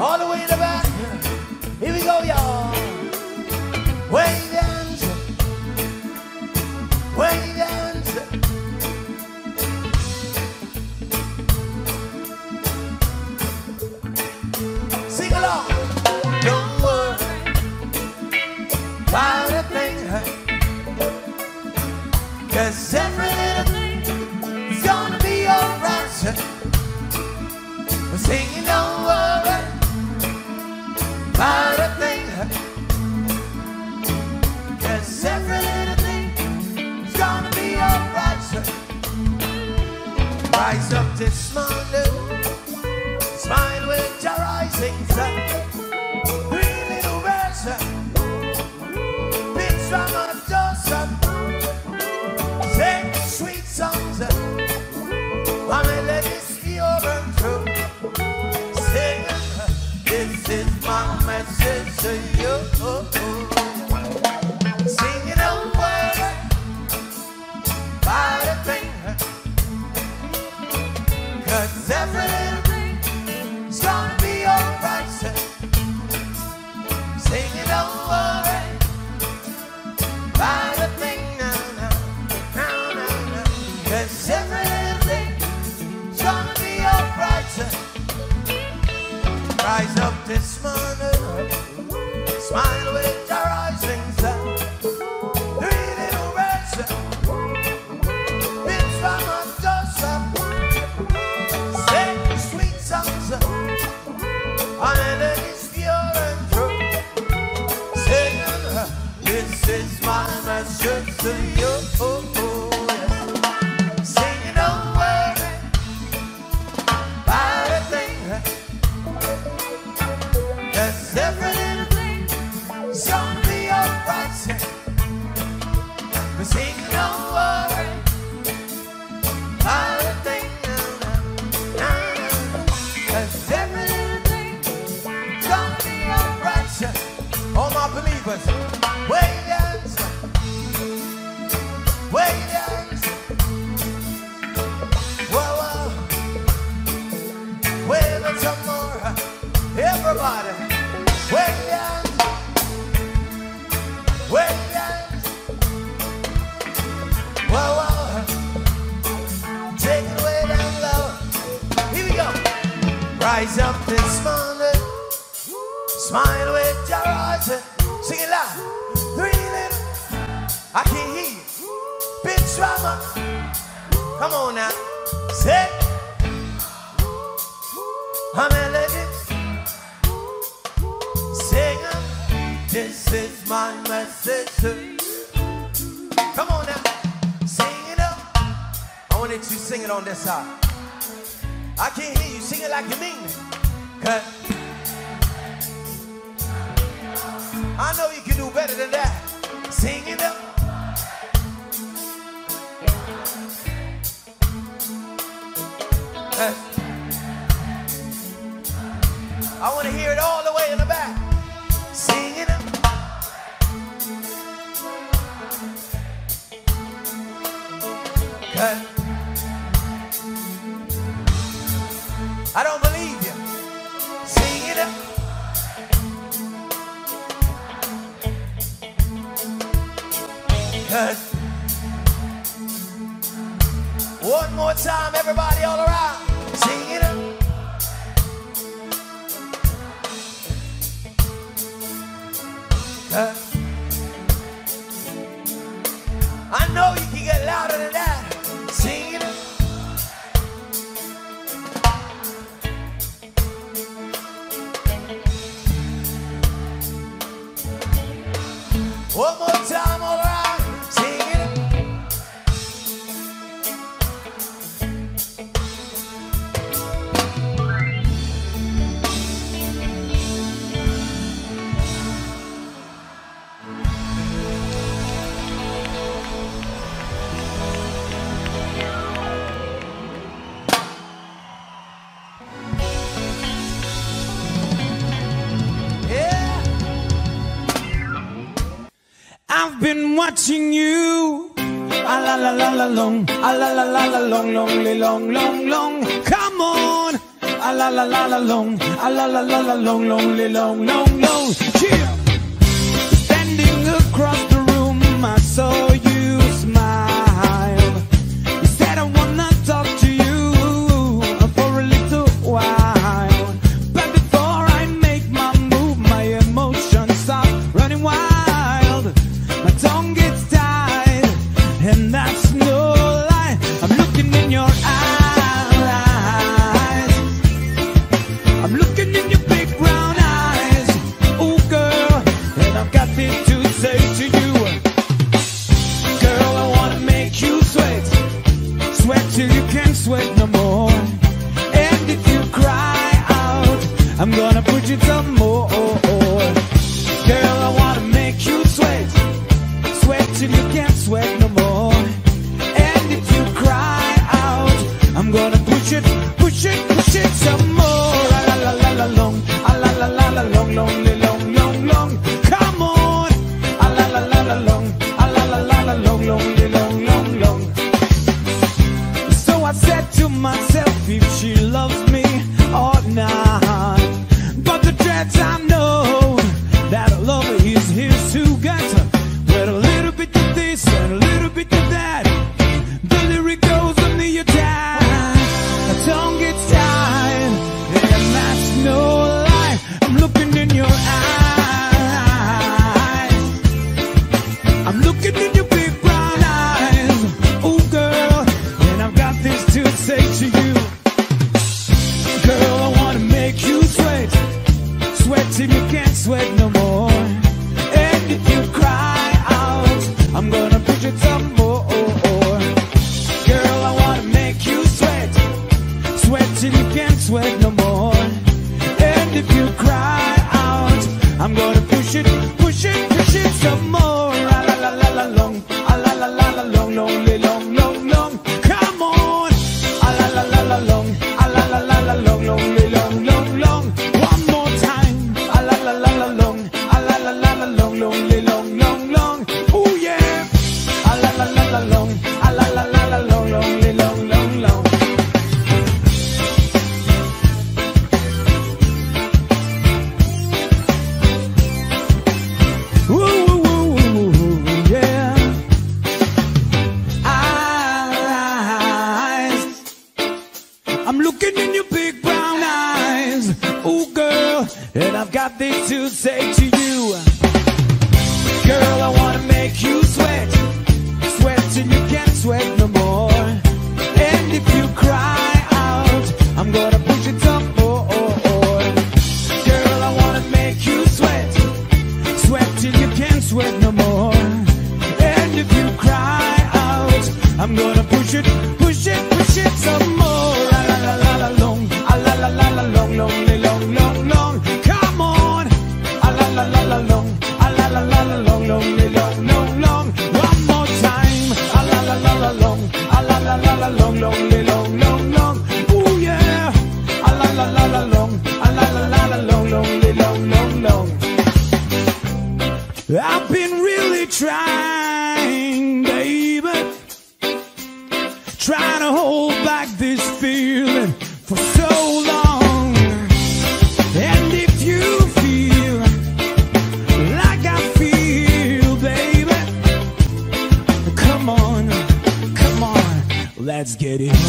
all the way to rise up this morning. I want to hear it all the way in the back. singing it up. I don't believe you. Sing it up. One more time, everybody, all around. long, lonely, long, long, long. Come on. A la la la la long. A la la la la long, lonely, long, long, long. a la la la la long lonely long.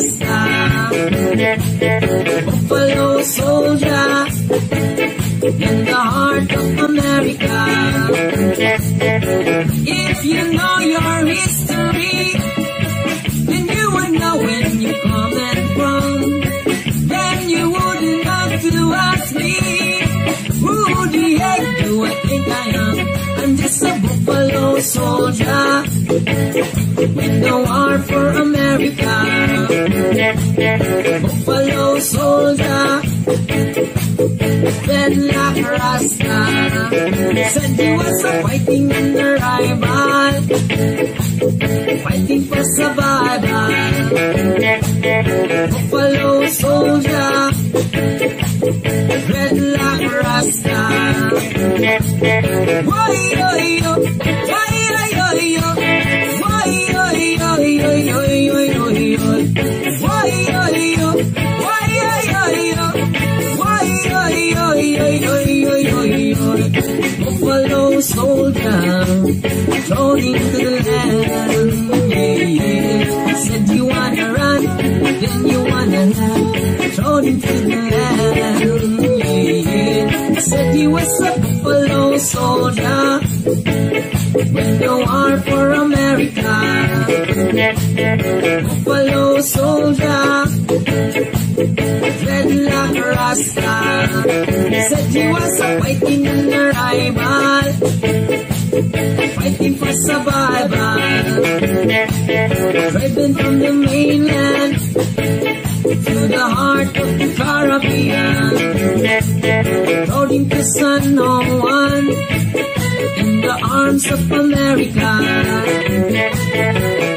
Rasta. Buffalo soldier, in the heart of America. If you know A buffalo soldier in the war for America. Buffalo soldier, dreadlock rasta. Said he was a fighting in the rival fighting for survival. Buffalo soldier, dreadlock rasta. Why Buffalo soldier, thrown into the land. Yeah, yeah. Said you wanna run, then you wanna laugh. Thrown into the land. Yeah, yeah. Said he was a buffalo soldier. When the war for America. Buffalo soldier. Dreadlock Rasta. Said he was a fighting in the rival. Fighting for survival. Driven from the mainland to the heart of the Caribbean. Floating to the arms of America.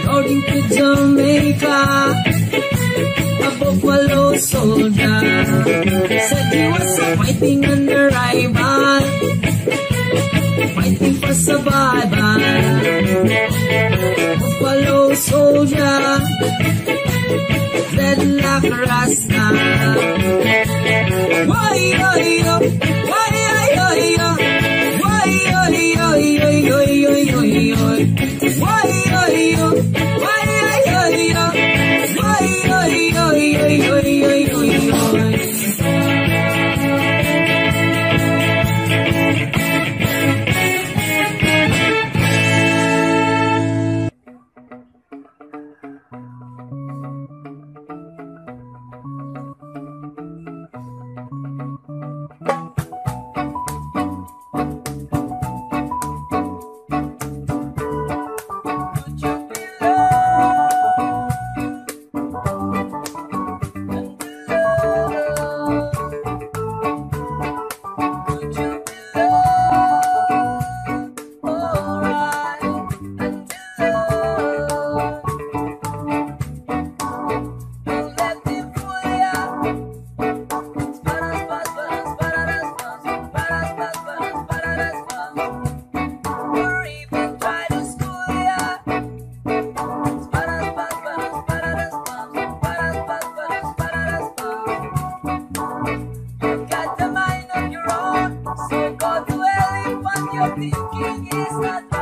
Floating to Jamaica, a buffalo soldier. Said he was fighting under rival, fighting for survival. Buffalo soldier, dreadlock rasta. Why, yo, why, thinking is not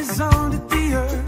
is on the earth.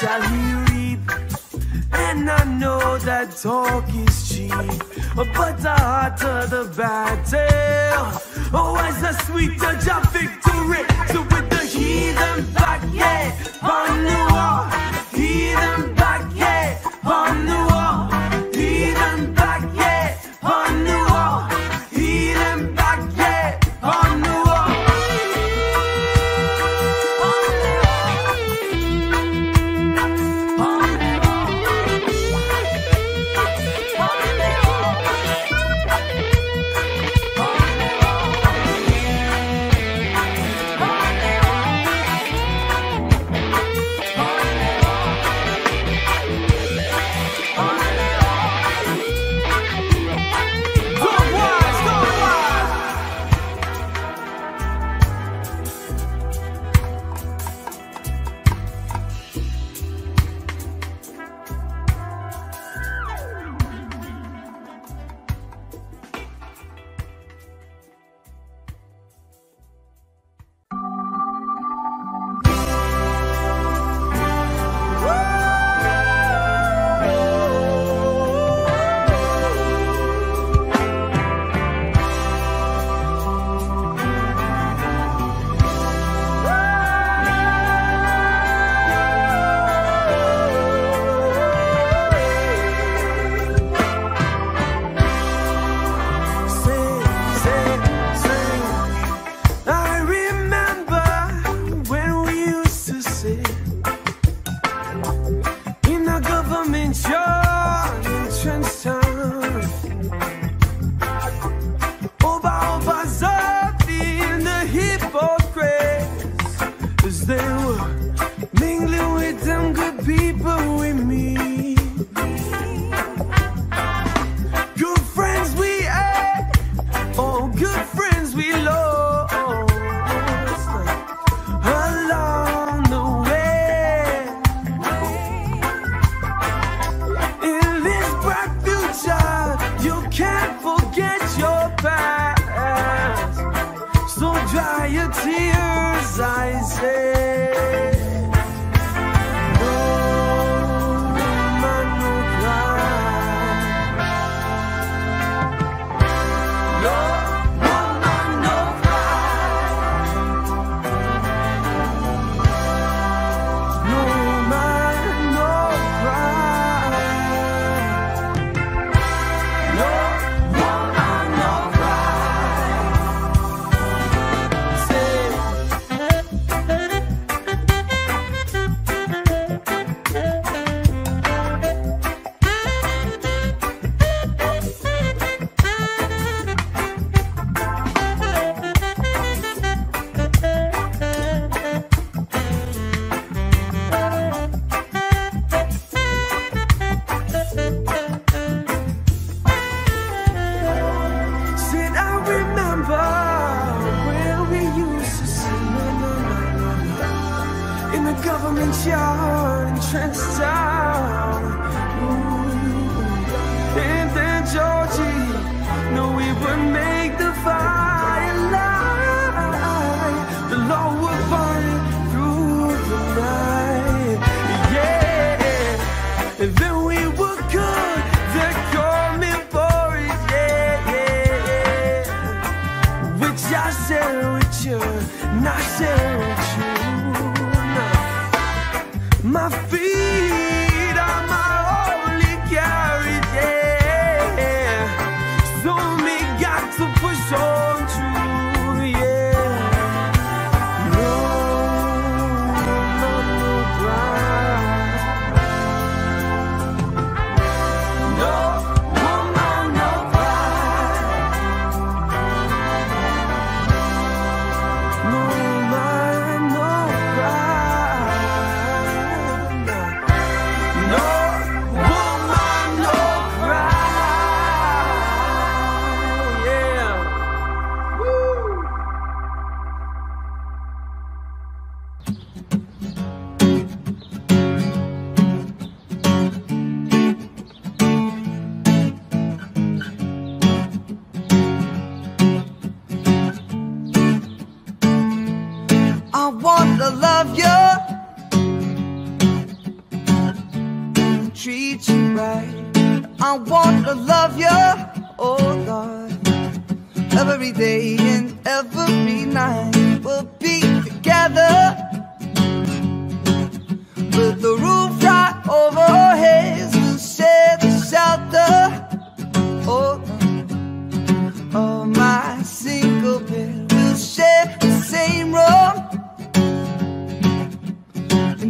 shall he reap? And I know that talk is cheap, but the hotter the battle, always the sweeter the victory. So with the heathen back, yeah, on the wall.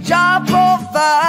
Jah provides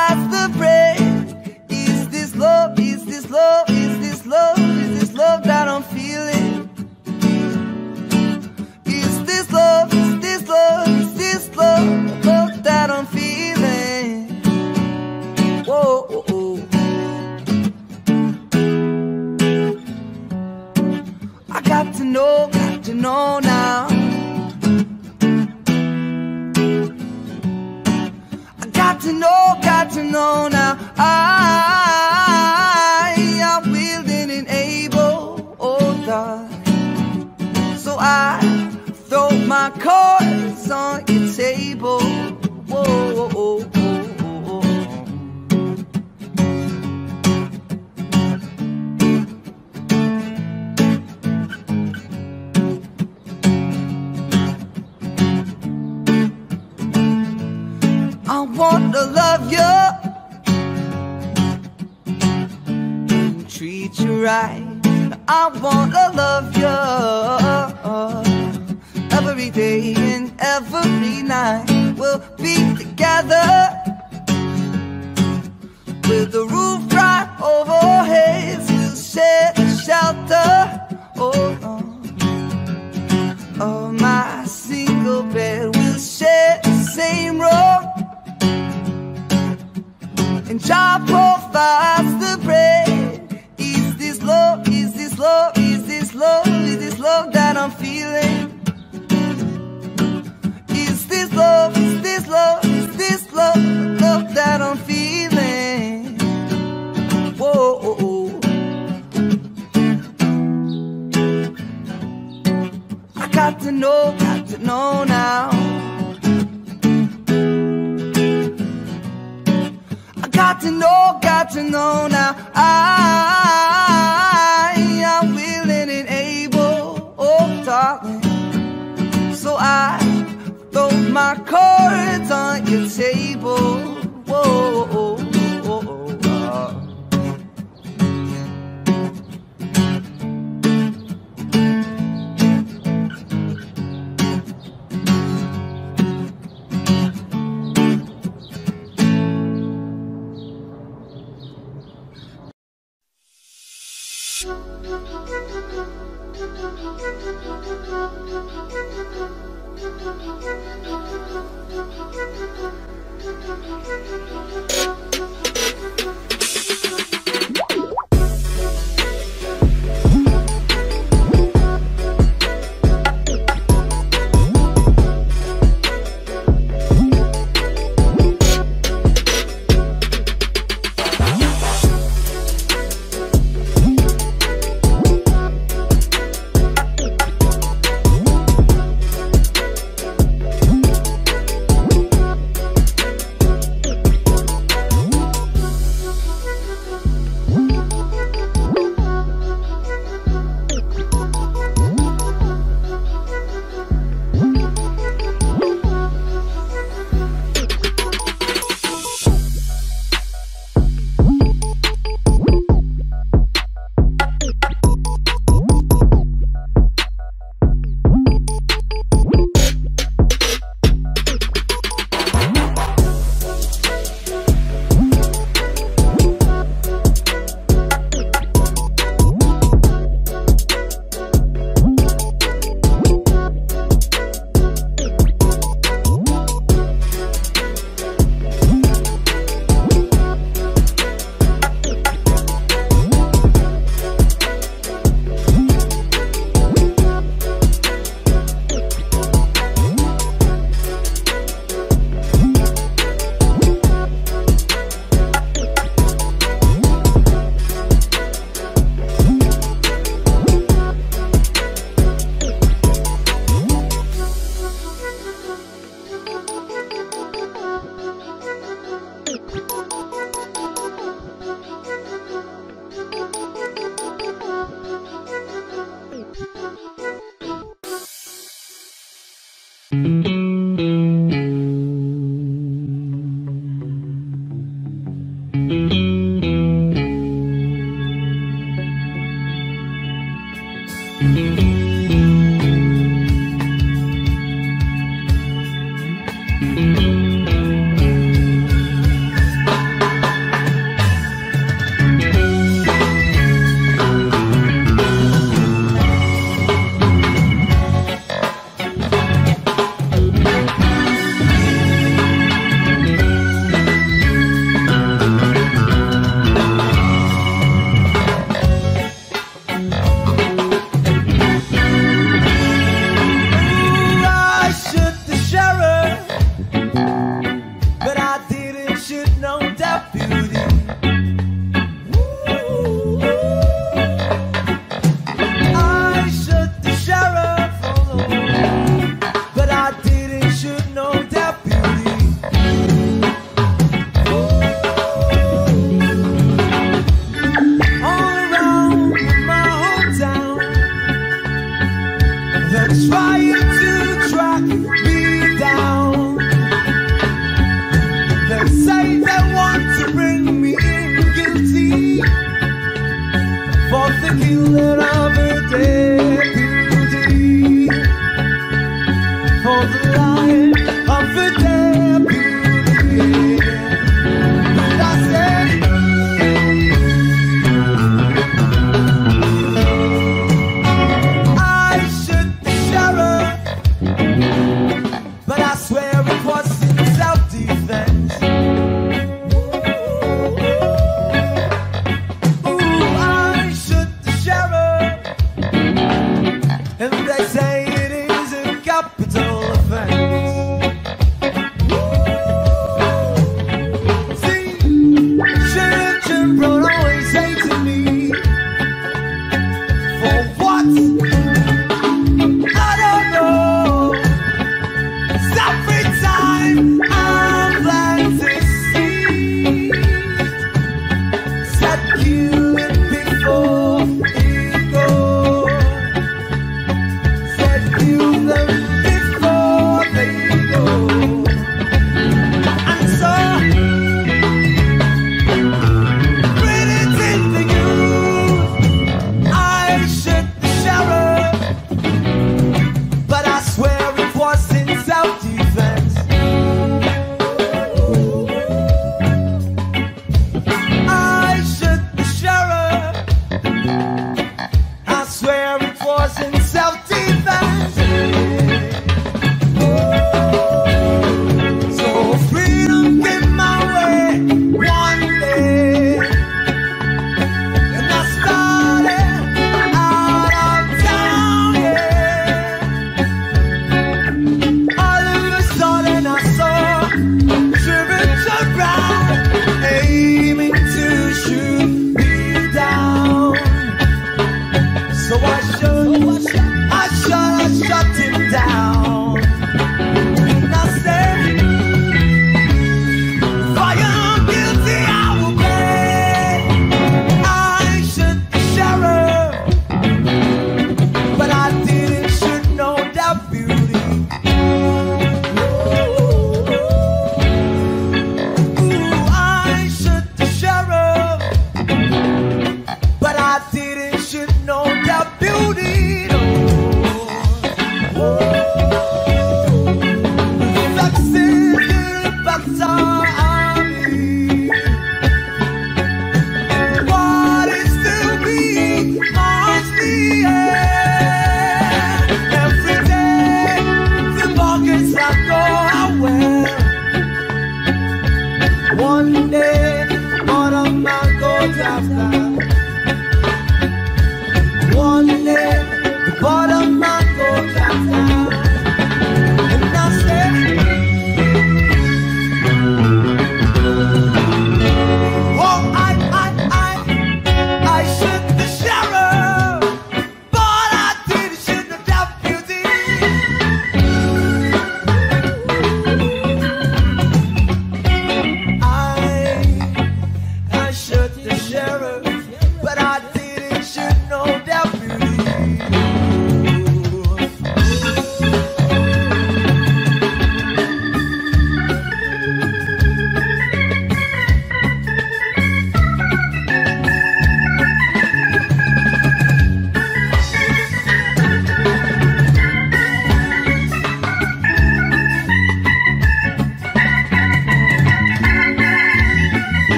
goals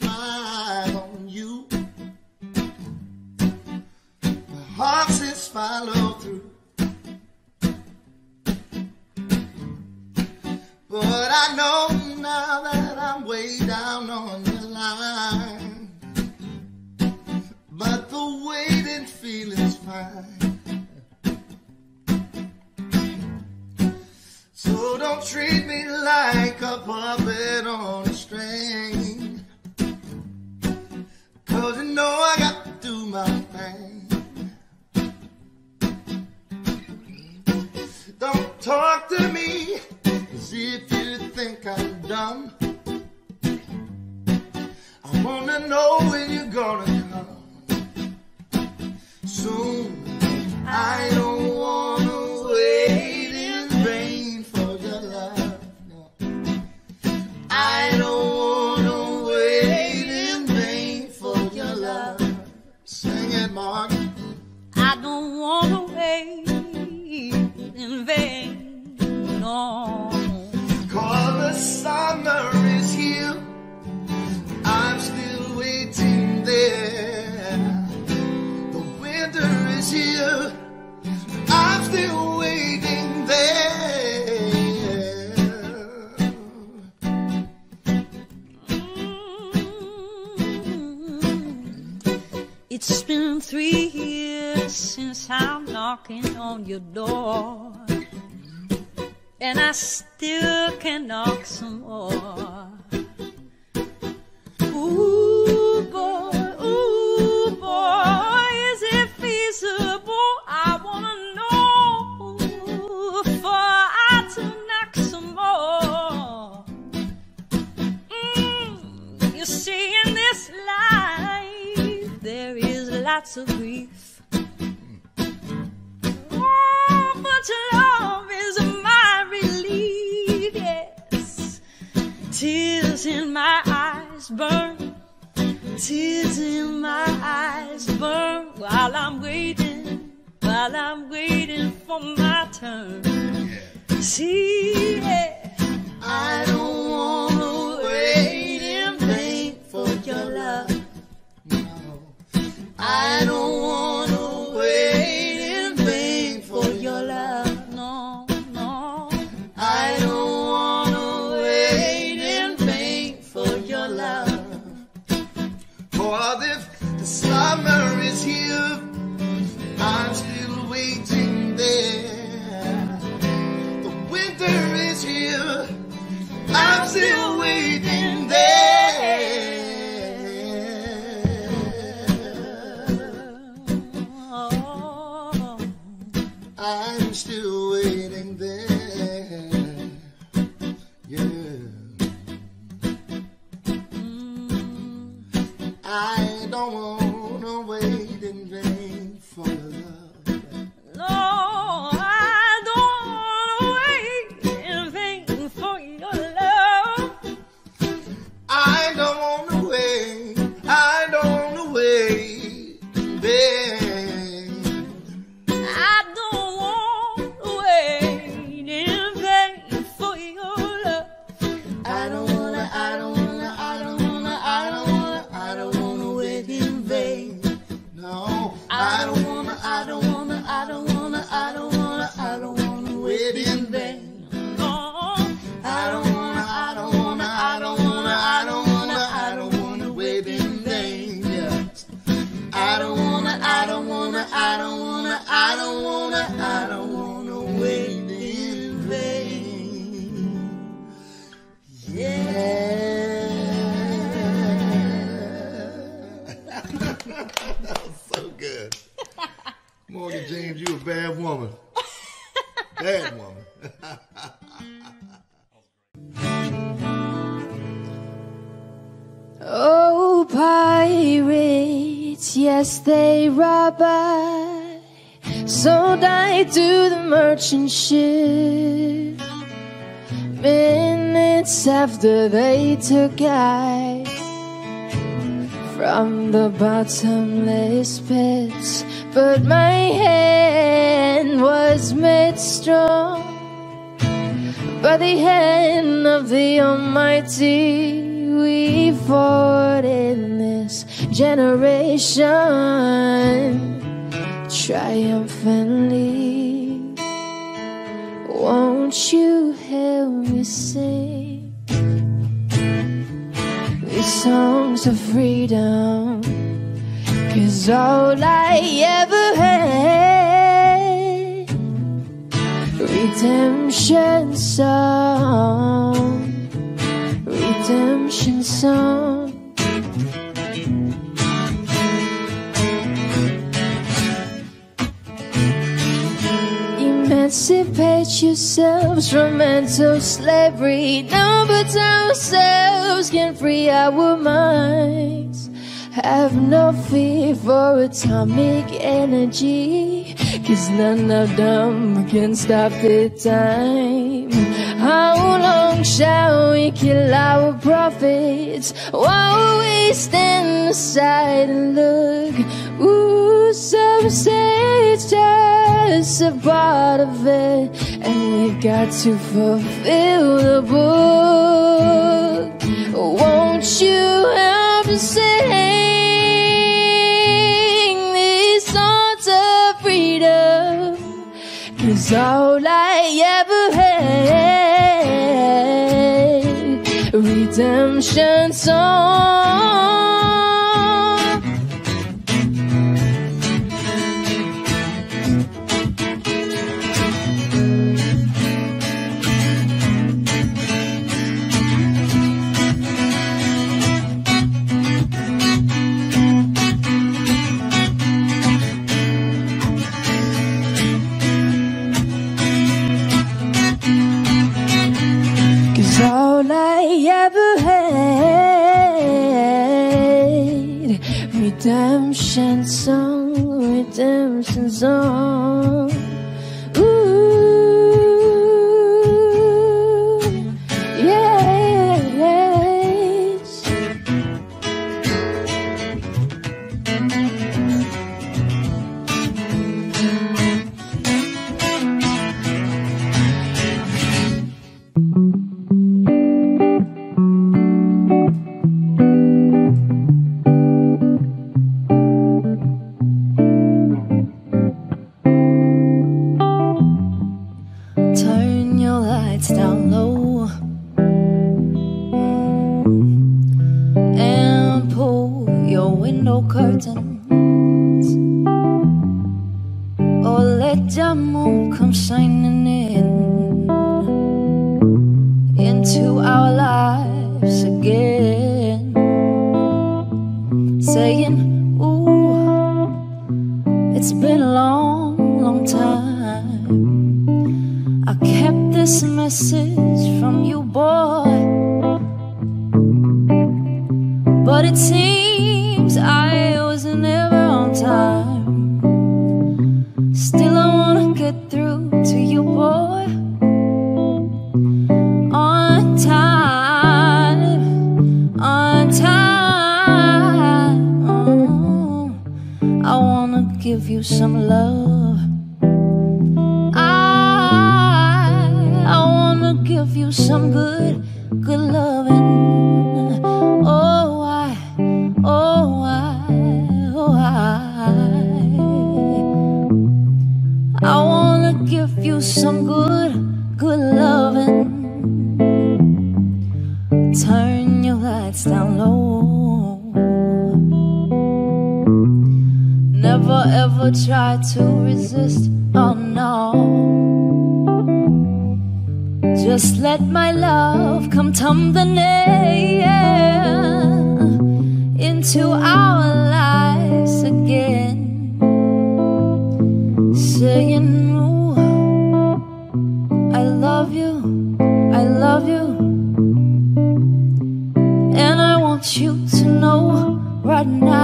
my eye on you. Heart says follow through. But I know now that I'm way down on the line. But the waiting feeling's fine. Don't treat me like a puppet on a string. Cause you know I got to do my thing. Don't talk to me as if you think I'm dumb. I wanna know when you're gonna come. Soon. I don't I don't wanna wait in vain for your love. Sing it, Mark. I don't wanna wait in vain, no. Cause the summer is here. I'm still waiting there. The winter is here. I'm still It's been three years since I'm knocking on your door. And I still can knock some more. Ooh, boy, lots of grief. Oh, but love is my relief, yes. Tears in my eyes burn, tears in my eyes burn while I'm waiting, while I'm waiting for my turn. See, yeah. I don't I the merchant ship. Minutes after they took I from the bottomless pits, but my hand was made strong by the hand of the Almighty. We fought in this generation triumphantly. Won't you help me sing these songs of freedom? Cause all I ever had redemption song, redemption song. Yourselves from mental slavery. None but ourselves can free our minds. Have no fear for atomic energy. Cause none of them can stop the time. Long shall we kill our prophets while we stand aside and look? Ooh, some say it's just a part of it, and we've got to fulfill the book. Won't you help us sing these songs of freedom? Cause all I ever redemption song. Redemption song, redemption song never ever try to resist, oh no. Just let my love come tumbling in, into our lives again. Saying, ooh, I love you, I love you. And I want you to know right now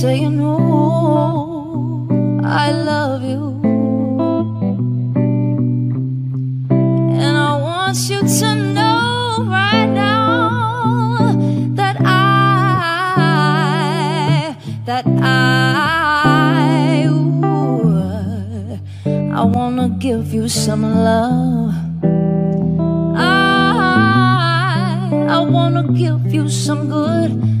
saying, Oh, I love you. And I want you to know right now that I, that I, ooh, I wanna give you some love. I, I wanna give you some good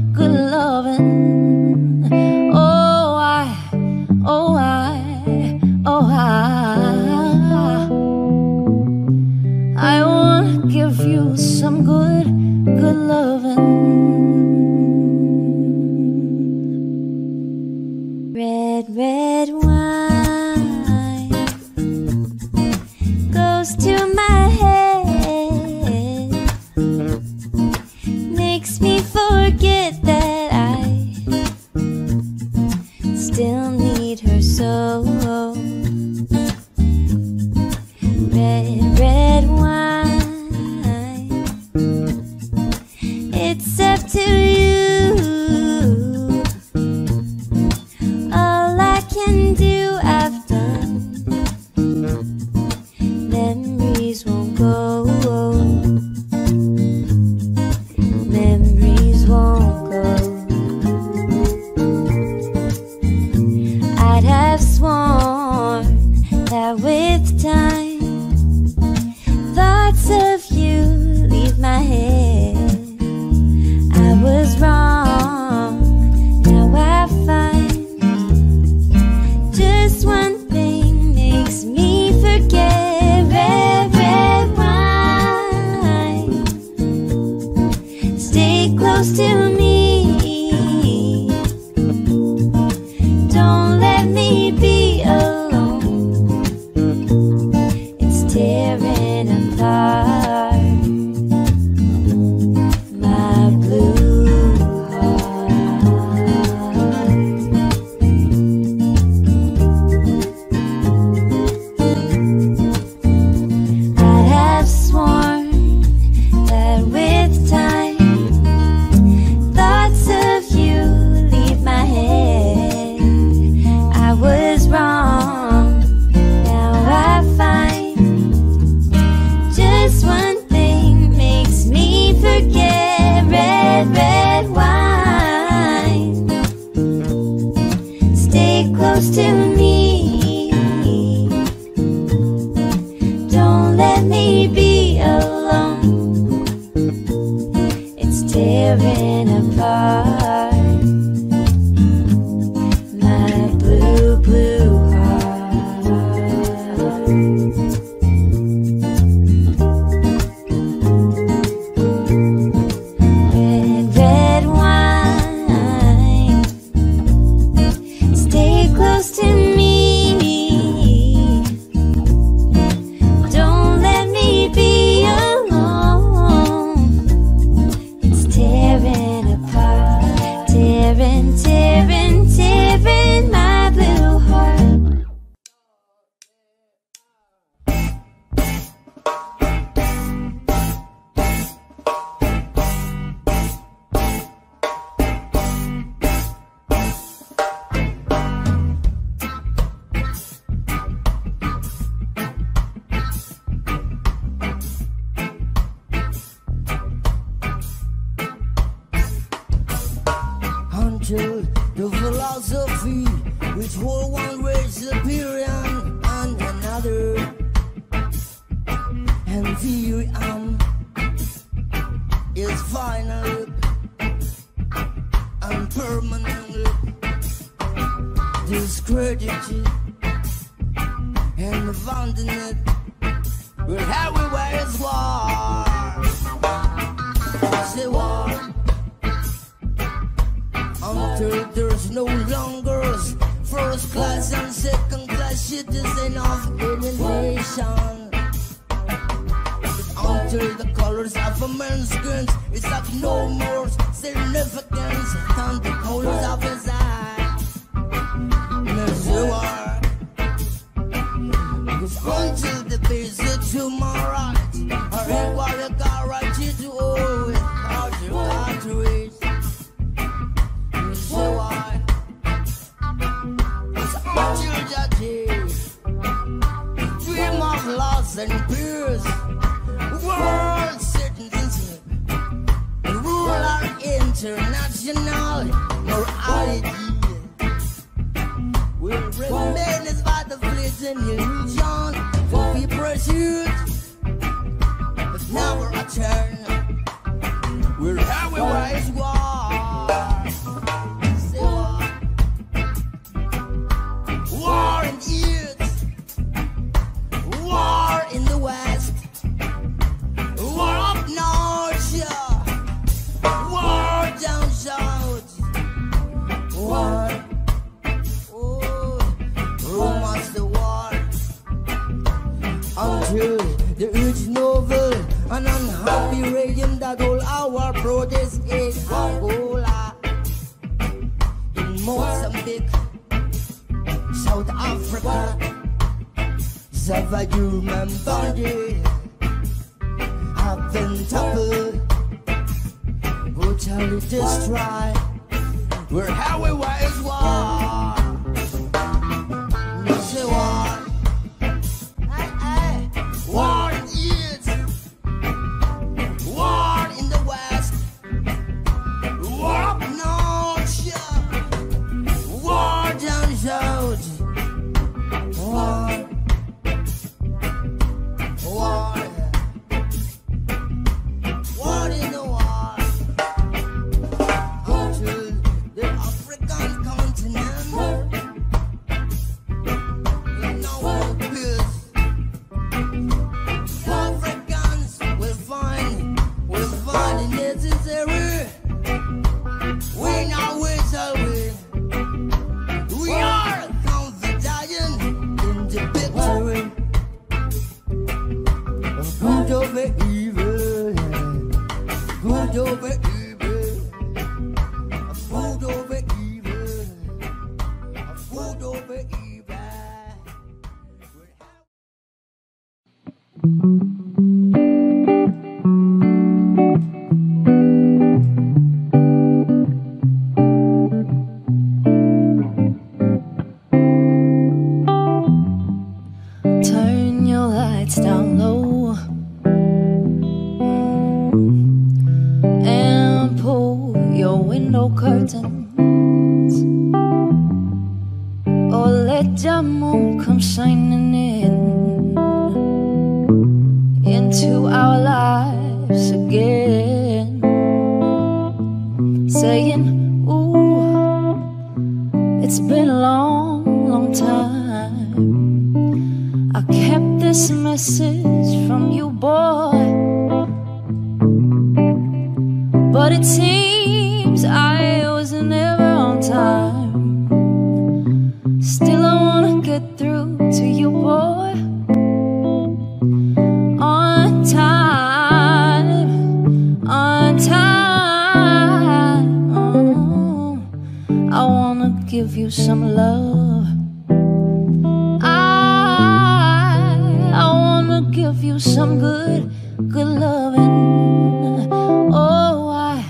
some good, good loving. Oh, I,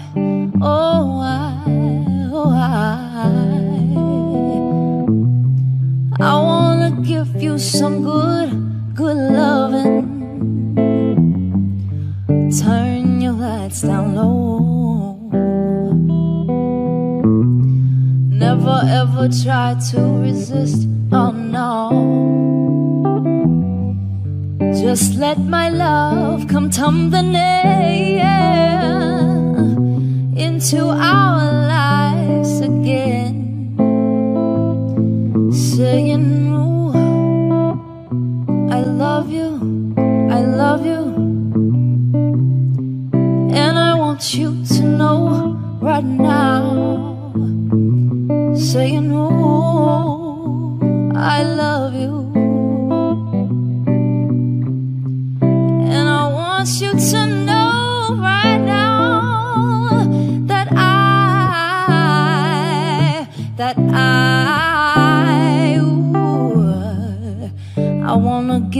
oh, I, oh, I. I wanna give you some good, good loving. Turn your lights down low. Never ever try to resist, oh no. Just let my love come tumbling in, into our lives again. Saying, Ooh, I love you, I love you. And I want you to know right now. Saying,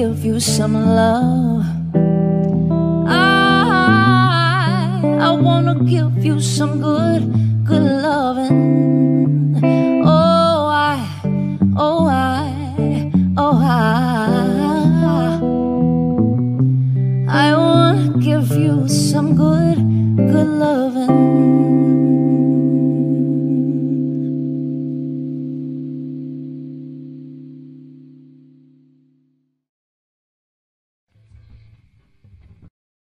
give you some love. I, I wanna give you some good